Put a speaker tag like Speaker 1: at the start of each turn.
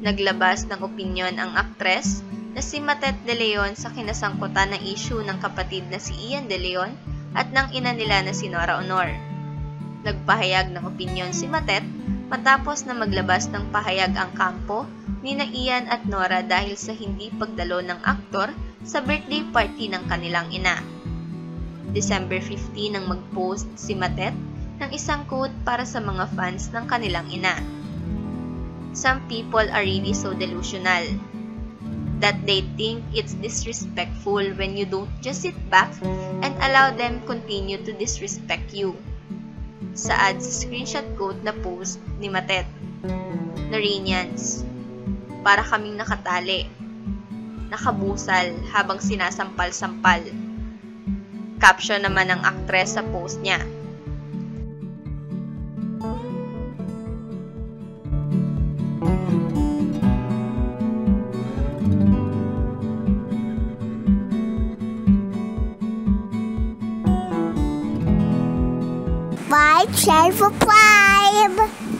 Speaker 1: Naglabas ng opinyon ang aktres na si Matet De Leon sa kinasangkutan ng issue ng kapatid na si Ian De Leon at ng ina nila na si Nora Honor. Nagpahayag ng opinyon si Matet matapos na maglabas ng pahayag ang kampo ni na Ian at Nora dahil sa hindi pagdalo ng aktor sa birthday party ng kanilang ina. December 15 nang mag-post si Matet ng isang quote para sa mga fans ng kanilang ina. Some people are really so delusional that they think it's disrespectful when you don't just sit back and allow them continue to disrespect you. Saad sa screenshot quote na post ni Matet. Narinians. Para kaming nakatali. Nakabusal habang sinasampal-sampal. Caption naman ng aktres sa post niya.
Speaker 2: subscribe, share, subscribe.